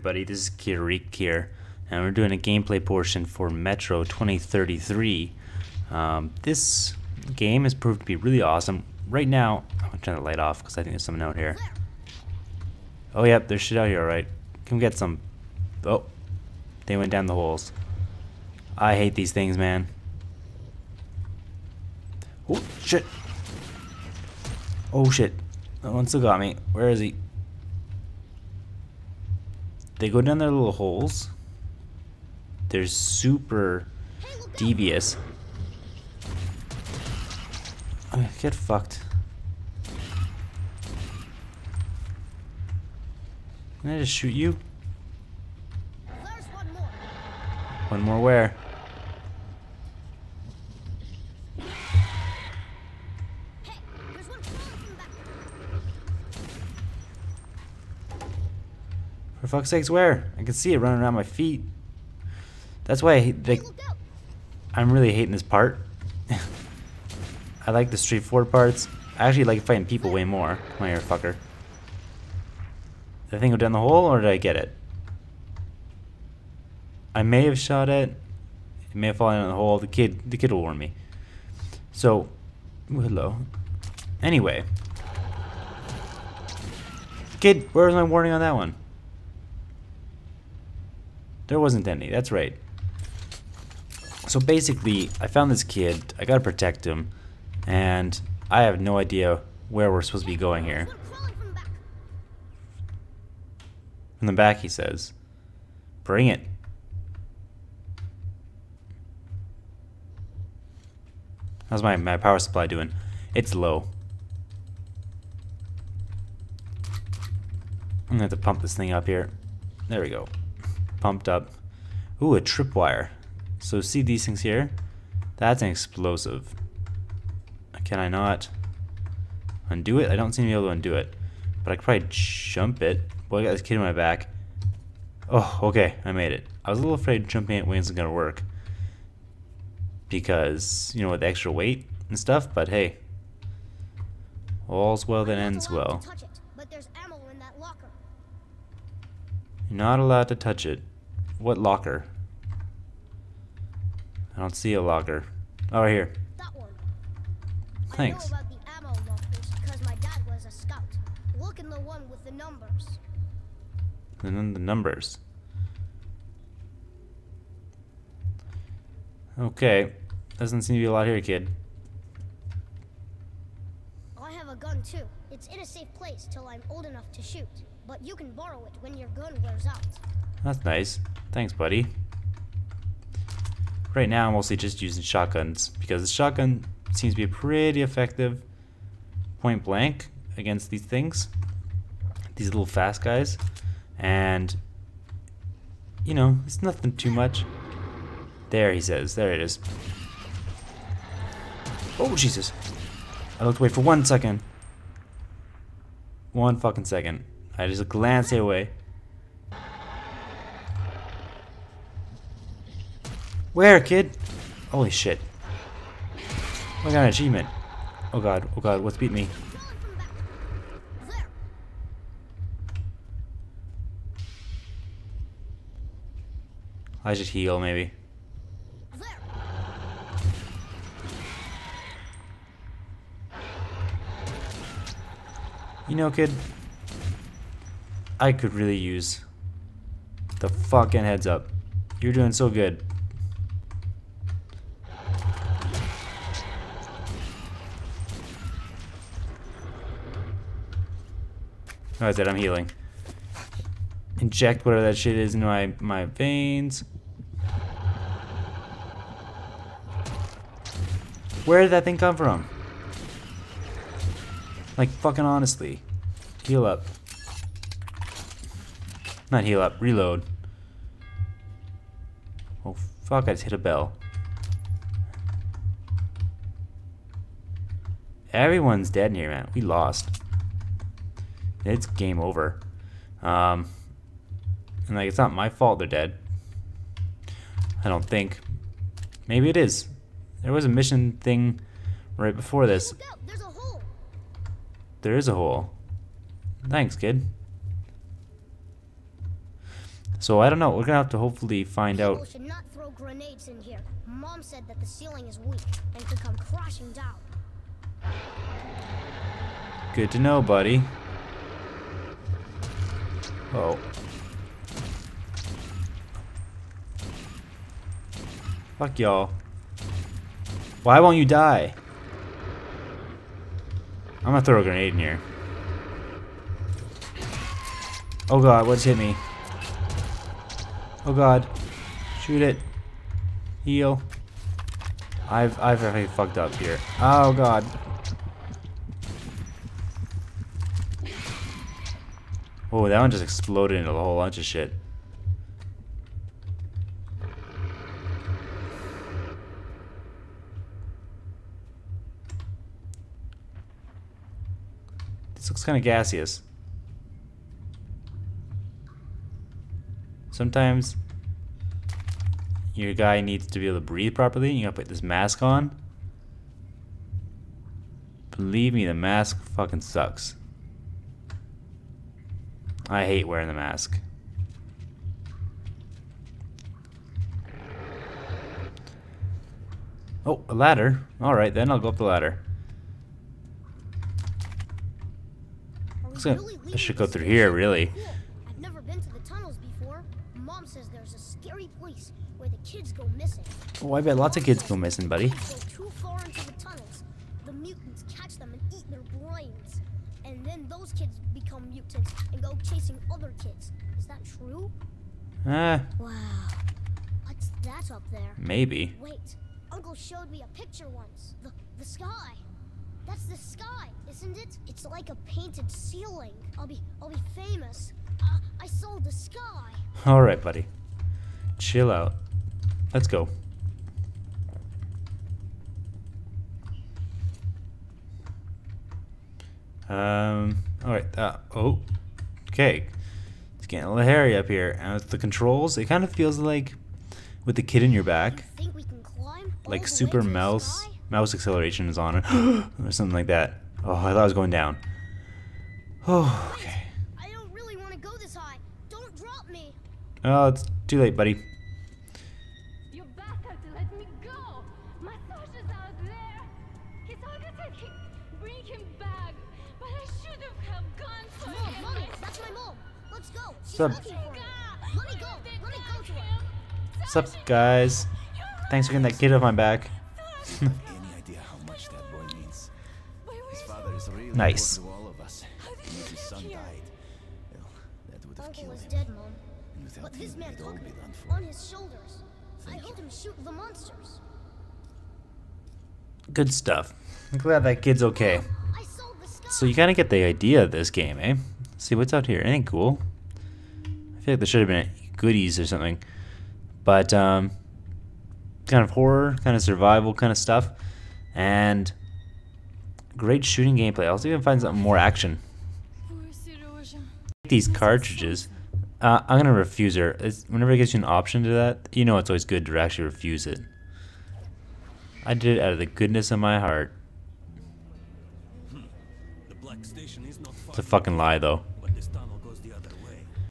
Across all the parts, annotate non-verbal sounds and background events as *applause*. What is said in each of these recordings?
everybody? This is Kiereek here, and we're doing a gameplay portion for Metro 2033. Um, this game has proved to be really awesome. Right now, I'm turn the light off because I think there's someone out here. Oh, yep, there's shit out here, alright. Come get some. Oh, they went down the holes. I hate these things, man. Oh, shit. Oh, shit. That one still got me. Where is he? They go down their little holes. They're super devious. Get fucked. Can I just shoot you? One more. One more where? Hey, there's one crawling from back. For fuck's sakes, where? I can see it running around my feet. That's why I hate, like, I'm really hating this part. *laughs* I like the Street 4 parts. I actually like fighting people way more. Come here, fucker. Did I think go down the hole, or did I get it? I may have shot it. It may have fallen in the hole. The kid, the kid will warn me. So, ooh, hello. Anyway, kid, where's my warning on that one? There wasn't any. That's right. So basically, I found this kid. I gotta protect him, and I have no idea where we're supposed to be going here. From. The back, he says, "Bring it." How's my my power supply doing? It's low. I'm gonna have to pump this thing up here. There we go. Pumped up. Ooh, a tripwire. So see these things here? That's an explosive. Can I not undo it? I don't seem to be able to undo it. But I could probably jump it. Boy, I got this kid in my back. Oh, okay, I made it. I was a little afraid jumping it wasn't gonna work. Because, you know, with the extra weight and stuff, but hey. All's well that ends well. touch it, but there's ammo in that locker. You're not allowed to touch it. What locker? I don't see a locker. Oh, right here. That one. Thanks. I know about the ammo lockers because my dad was a scout. Look in the one with the numbers. And then the numbers. Okay. Doesn't seem to be a lot here, kid. I have a gun too. It's in a safe place till I'm old enough to shoot. But you can borrow it when your gun wears out. That's nice. Thanks, buddy. Right now, I'm mostly just using shotguns because the shotgun seems to be pretty effective point blank against these things, these little fast guys, and you know, it's nothing too much. There, he says. There it is. Oh, Jesus. I looked away for one second. One fucking second. I just glanced away. Where, kid? Holy shit. I got an achievement. Oh god, oh god, what's beat me? I should heal, maybe. You know, kid, I could really use the fucking heads up. You're doing so good. Oh, that's it, I'm healing. Inject whatever that shit is into my, my veins. Where did that thing come from? Like, fucking honestly. Heal up. Not heal up, reload. Oh, fuck, I just hit a bell. Everyone's dead in here, man. We lost. It's game over. Um, and, like, it's not my fault they're dead. I don't think. Maybe it is. There was a mission thing right before this. There's a hole. There is a hole. Thanks, kid. So I don't know. We're gonna have to hopefully find People out. should not throw grenades in here. Mom said that the ceiling is weak and could come crashing down. Good to know, buddy. Oh. Fuck y'all. Why won't you die? I'm gonna throw a grenade in here. Oh god, what's hit me? Oh god. Shoot it. Heal. I've I've really fucked up here. Oh god. Oh, that one just exploded into a whole bunch of shit. This looks kind of gaseous. Sometimes your guy needs to be able to breathe properly. You gotta put this mask on. Believe me, the mask fucking sucks. I hate wearing the mask. Oh, a ladder. Alright, then I'll go up the ladder. Are we Looks like really I should go through here, really. Scary place where the kids go missing. Oh, I bet lots of kids go missing, buddy. Go too far into the tunnels. The mutants catch them and eat their brains. And then those kids become mutants and go chasing other kids. Is that true? Ah, Wow. What's that up there? maybe. Wait, Uncle showed me a picture once. The the sky. That's the sky, isn't it? It's like a painted ceiling. I'll be I'll be famous. Uh, I saw the sky. Alright, buddy. Chill out. Let's go. Um, alright, uh, oh, okay. It's getting a little hairy up here. And with the controls, it kind of feels like with the kid in your back, You think we can climb like super mouse, mouse acceleration is on it, *gasps* or something like that. Oh, I thought I was going down. Oh, okay. I don't really want to go this high. Don't drop me. Oh, it's too late, buddy. Well, that would have Uncle killed is him. dead, Mom. And without But this man took me for. on his shoulders. I him shoot the monsters. Good stuff. I'm glad that kid's okay. So you kind of get the idea of this game, eh? See what's out here. Anything cool? I feel like there should have been goodies or something, but um, kind of horror, kind of survival, kind of stuff, and great shooting gameplay. I'll see if I can find something more action. These cartridges. Uh, I'm gonna refuse her. It's, whenever it gives you an option to that, you know it's always good to actually refuse it. I did it out of the goodness of my heart. The black station is not far, It's a fucking lie, though.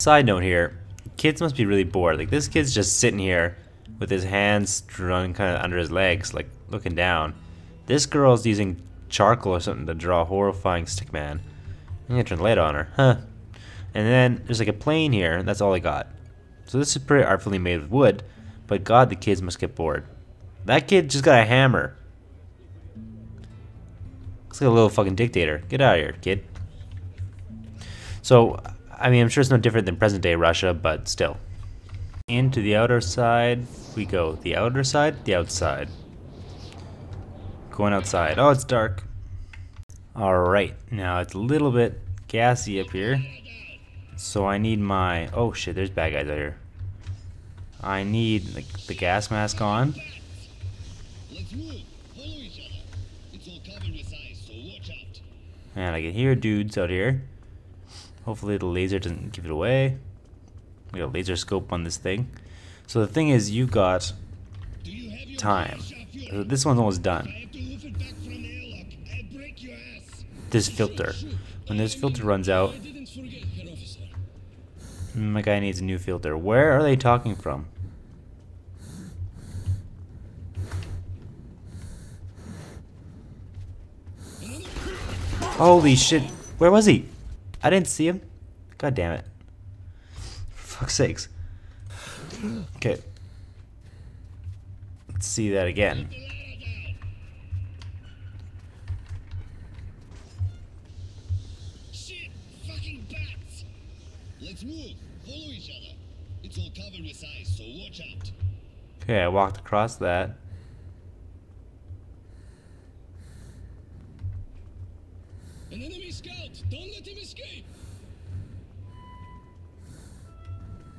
Side note here, kids must be really bored. Like this kid's just sitting here with his hands drawn kind of under his legs, like looking down. This girl's using charcoal or something to draw a horrifying stick man. I'm gonna turn the light on her, huh? And then there's like a plane here, and that's all I got. So this is pretty artfully made with wood, but God, the kids must get bored. That kid just got a hammer. Looks like a little fucking dictator. Get out of here, kid. So, I mean, I'm sure it's no different than present day Russia, but still. Into the outer side we go. The outer side, the outside. Going outside. Oh, it's dark. Alright, now it's a little bit gassy up here. So I need my. Oh shit, there's bad guys out here. I need the gas mask on. And I can hear dudes out here. Hopefully the laser doesn't give it away. We got a laser scope on this thing. So the thing is, you've got time. So This one's almost done. This filter. When this filter runs out, Officer. My guy needs a new filter. Where are they talking from? Holy shit. Where was he? I didn't see him. God damn it. For fuck's sakes. Okay. Let's see that again. The ladder down. Shit! Fucking bats! Let's move. Follow each other. It's all covered with ice, so watch out. Okay, I walked across that. An enemy scout! Don't let him escape!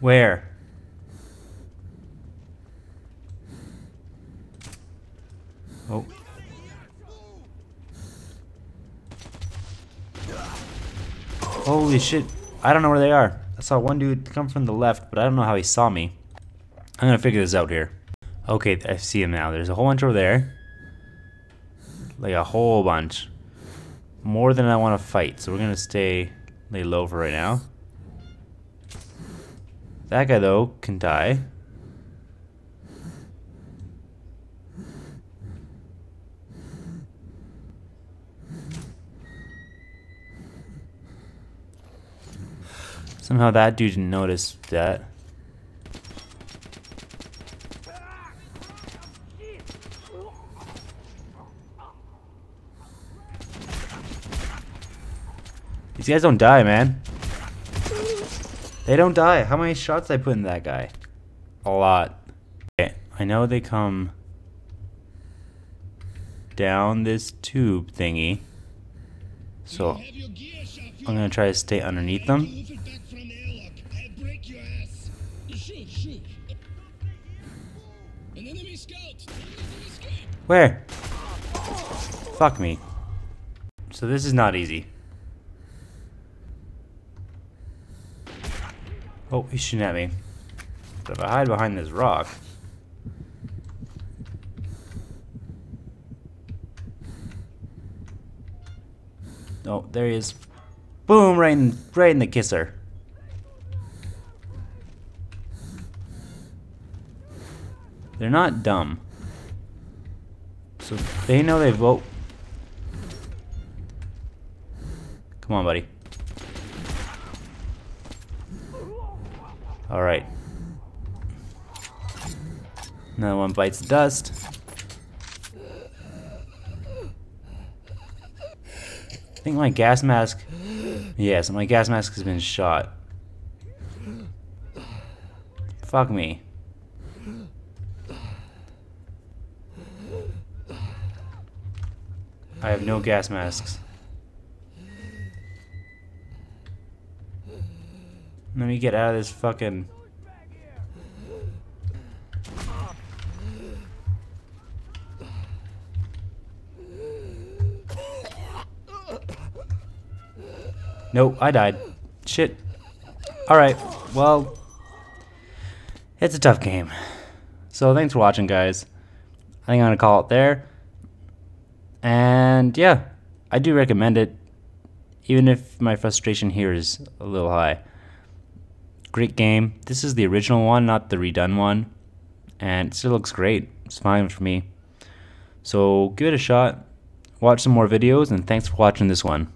Where? Oh. Holy shit. I don't know where they are. I saw one dude come from the left, but I don't know how he saw me. I'm gonna figure this out here. Okay, I see him now. There's a whole bunch over there. Like a whole bunch. More than I want to fight, so we're gonna stay lay low for right now. That guy, though, can die. Somehow that dude didn't notice that. These guys don't die, man. They don't die. How many shots I put in that guy? A lot. Okay, I know they come down this tube thingy. So I'm gonna try to stay underneath them. Where? Fuck me. So this is not easy. Oh, he's shooting at me. But if I hide behind this rock. Oh, there he is. Boom! Right in, right in the kisser. They're not dumb. So they know they vote. Come on, buddy. All right. Another one bites the dust. I think my gas mask. Yes, my gas mask has been shot. Fuck me. I have no gas masks. Let me get out of this fucking. Nope, I died. Shit. Alright, well. It's a tough game. So thanks for watching, guys. I think I'm gonna call it there. And yeah, I do recommend it, even if my frustration here is a little high. Great game. This is the original one, not the redone one. And it still looks great. It's fine for me. So give it a shot. Watch some more videos, and thanks for watching this one.